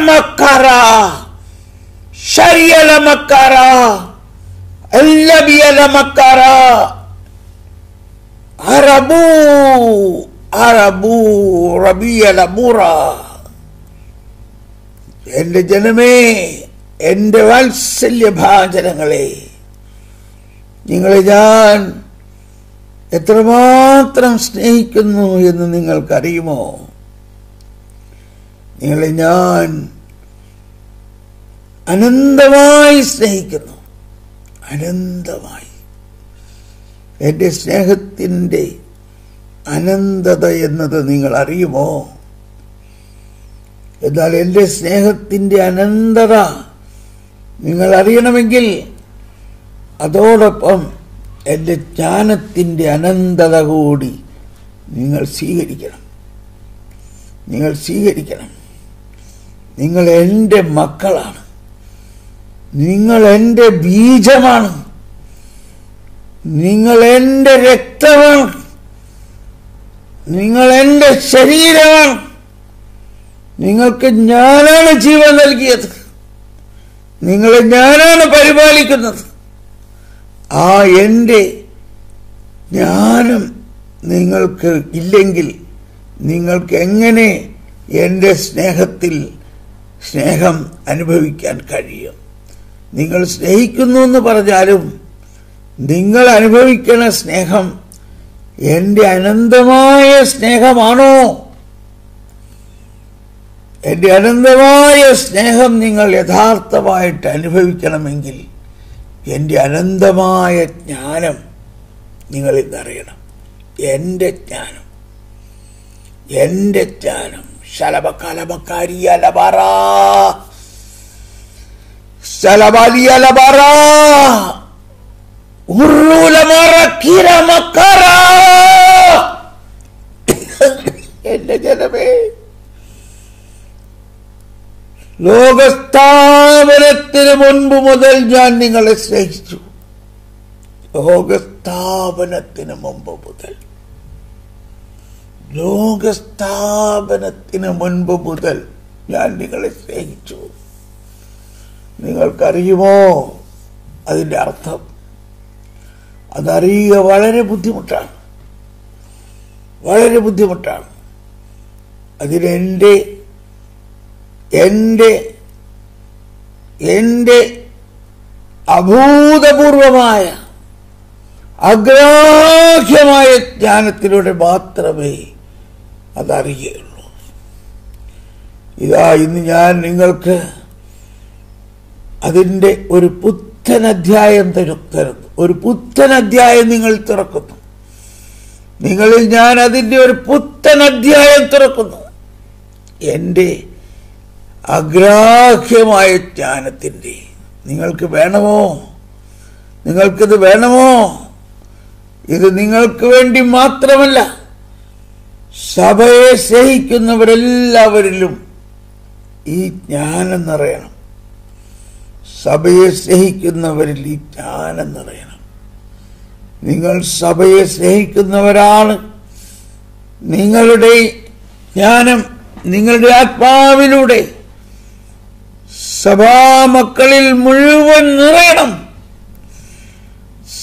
മക്കറ ശരിയല മക്കറ അല്ലബിയല മക്കറ അറബു അറബു റബിയല മുറ എന്റെ ജനമേ എന്റെ വാത്സല്യഭാചനങ്ങളെ നിങ്ങളെ ഞാൻ എത്രമാത്രം സ്നേഹിക്കുന്നു എന്ന് നിങ്ങൾക്കറിയുമോ? നിങ്ങളെ ഞാൻ അനന്തമായി സ്നേഹിക്കുന്നു. അനന്തമായി. എന്റെ സ്നേഹത്തിന്റെ അനന്തത എന്നത് നിങ്ങൾ അറിയുമോ? എന്നാൽ എന്റെ സ്നേഹത്തിന്റെ അനന്തത നിങ്ങൾ അറിയണമെങ്കിൽ അതോടൊപ്പം എന്റെ ജ്ഞാനത്തിന്റെ അനന്തത കൂടി നിങ്ങൾ സ്വീകരിക്കണം. നിങ്ങൾ സ്വീകരിക്കണം. നിങ്ങൾ എന്റെ മക്കളാണ്. നിങ്ങൾ എന്റെ ബീജമാണ്. നിങ്ങൾ എന്റെ രക്തമാണ്. നിങ്ങൾ എന്റെ ശരീരമാണ്. നിങ്ങൾക്ക് ഞാനാണ് ജീവൻ നൽകിയത്. നിങ്ങളെ ഞാനാണ് പരിപാലിക്കുന്നത്. ആ എന്റെ ജ്ഞാനം നിങ്ങൾക്ക് ഇല്ലെങ്കിൽ നിങ്ങൾക്ക് എങ്ങനെ എന്റെ സ്നേഹത്തിൽ സ്നേഹം അനുഭവിക്കാൻ കഴിയും. നിങ്ങൾ സ്നേഹിക്കുന്നു എന്ന് പറഞ്ഞാലും നിങ്ങൾ അനുഭവിക്കണ സ്നേഹം എന്റെ അനന്തമായ സ്നേഹമാണോ? എന്റെ അനന്തമായ സ്നേഹം നിങ്ങൾ യഥാർത്ഥമായിട്ട് അനുഭവിക്കണമെങ്കിൽ എന്റെ അനന്തമായ ജ്ഞാനം നിങ്ങൾ ഇന്നറിയണം. എന്റെ ജ്ഞാനം. എന്റെ ജ്ഞാനം. ശലഭകലമക്കാരിയലബറ ശലബലിയലബറ ഉറുലമറ കിരമക്കറ എന്റെ ജനമേ ലോകസ്ഥാപനത്തിന് മുൻപ് മുതൽ ഞാൻ നിങ്ങളെ സ്നേഹിച്ചു. ലോകസ്ഥാപനത്തിന് മുമ്പ് മുതൽ. ലോകസ്ഥാപനത്തിന് മുൻപ് മുതൽ ഞാൻ നിങ്ങളെ സ്നേഹിച്ചു. നിങ്ങൾക്കറിയുമോ അതിന്റെ അർത്ഥം? അതറിയുക വളരെ ബുദ്ധിമുട്ടാണ്. വളരെ ബുദ്ധിമുട്ടാണ്. അതിനെന്റെ എന്റെ എന്റെ അഭൂതപൂർവമായ അഗ്രാഹ്യമായ ജ്ഞാനത്തിലൂടെ മാത്രമേ അതറിയുകയുള്ളൂ ഇതാ ഇന്ന് ഞാൻ നിങ്ങൾക്ക് അതിന്റെ ഒരു പുത്തൻ അധ്യായം തരും തരുന്നു. ഒരു പുത്തൻ അധ്യായം നിങ്ങൾ തുറക്കുന്നു. നിങ്ങളിൽ ഞാൻ അതിന്റെ ഒരു പുത്തൻ അധ്യായം തുറക്കുന്നു. എന്റെ അഗ്രാഹ്യമായ ജ്ഞാനത്തിന്റെ നിങ്ങൾക്ക് വേണമോ? നിങ്ങൾക്കിത് വേണമോ? ഇത് നിങ്ങൾക്ക് വേണ്ടി മാത്രമല്ല. സഭയെ സ്നേഹിക്കുന്നവരെല്ലാവരിലും ഈ ജ്ഞാനം നിറയണം സഭയെ സ്നേഹിക്കുന്നവരിൽ ഈ ജ്ഞാനം നിറയണം നിങ്ങൾ സഭയെ സ്നേഹിക്കുന്നവരാണ്. നിങ്ങളുടെ ജ്ഞാനം നിങ്ങളുടെ ആത്മാവിലൂടെ സഭാമക്കളിൽ മുഴുവൻ നിറയണം.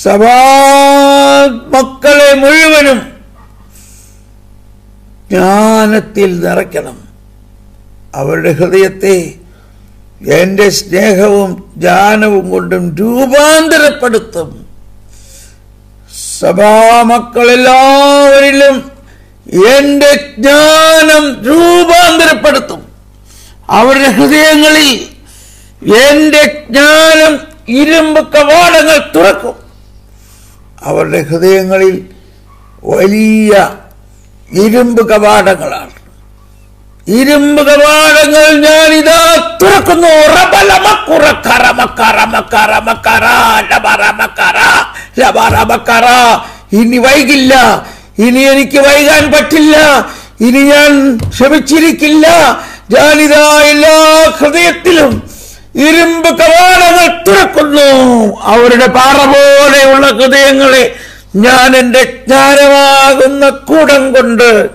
സഭാ മക്കളെ മുഴുവനും ജ്ഞാനത്തിൽ നിറയ്ക്കണം. അവരുടെ ഹൃദയത്തെ എന്റെ സ്നേഹവും ജ്ഞാനവും കൊണ്ടും രൂപാന്തരപ്പെടുത്തും. സഭാമക്കളെല്ലാവരിലും എന്റെ ജ്ഞാനം രൂപാന്തരപ്പെടുത്തും. അവരുടെ ഹൃദയങ്ങളിൽ എന്റെ ജ്ഞാനം ഇരുമ്പ് കവാടങ്ങൾ തുറക്കും. അവരുടെ ഹൃദയങ്ങളിൽ വലിയ ഇരുമ്പ് കവാടങ്ങളാണ്. ഇരുമ്പ് കവാടങ്ങൾ ഞാൻ ഇതാ തുറക്കുന്നു ഇനി വൈകില്ല. ഇനി എനിക്ക് വൈകാൻ പറ്റില്ല. ഇനി ഞാൻ ക്ഷമിച്ചിരിക്കില്ല. ഞാനിതാ എല്ലാ ഹൃദയത്തിലും ഇരുമ്പ് കവാടങ്ങൾ തുറക്കുന്നു. അവരുടെ പാറ പോലെയുള്ള ഹൃദയങ്ങളെ ഞാൻ എന്റെ ജ്ഞാനമാകുന്ന കൂടം കൊണ്ട്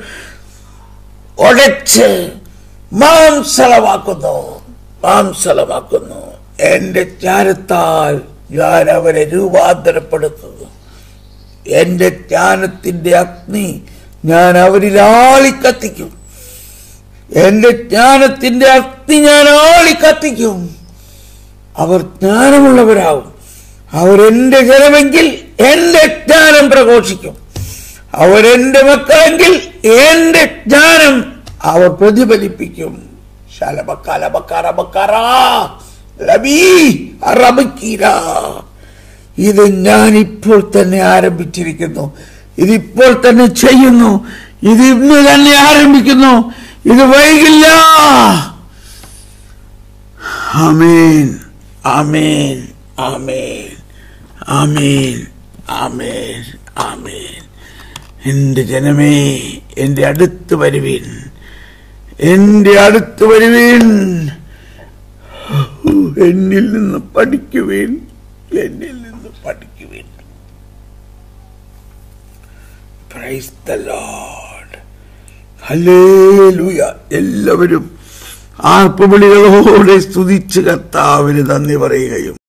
ഒടച്ച് മാംസളമാക്കുന്നു. മാംസളമാക്കുന്നു. എന്റെ ജ്ഞാനത്താൽ ഞാൻ അവരെ രൂപാന്തരപ്പെടുത്തുന്നു. എന്റെ ജ്ഞാനത്തിന്റെ അഗ്നി ഞാൻ അവരിൽ ആളിക്കത്തിക്കും. എന്റെ ജ്ഞാനത്തിന്റെ അഗ്നി ഞാൻ ആളിക്കത്തിക്കും. അവർ ജ്ഞാനമുള്ളവരാകും. അവരെന്റെ ജനമെങ്കിൽ എന്റെ ജ്ഞാനം പ്രഘോഷിക്കും. അവരെന്റെ മക്കളെങ്കിൽ എന്റെ ജ്ഞാനം അവർ പ്രതിഫലിപ്പിക്കും. ഇത് ഞാൻ ഇപ്പോൾ തന്നെ ആരംഭിച്ചിരിക്കുന്നു. ഇതിപ്പോൾ തന്നെ ചെയ്യുന്നു. ഇത് ഇന്ന് തന്നെ ആരംഭിക്കുന്നു. ഇത് വൈകില്ല. ആമേൻ. ആമേൻ. ആമേൻ. ആമേൻ. ആമേൻ ആമേൻ. എന്റെ ജനമേ എന്റെ അടുത്ത് വരുവീൻ. എന്റെ അടുത്ത് വരുവീൻ. എന്നിൽ നിന്ന് പഠിക്കുവീൻ. എന്നിൽ നിന്ന് പഠിക്കുവീൻ. ഹല്ലേലൂയ എല്ലാവരും ആർപ്പുവിളികളോടെ സ്തുതിച്ച് കർത്താവിന് നന്ദി പറയുകയും.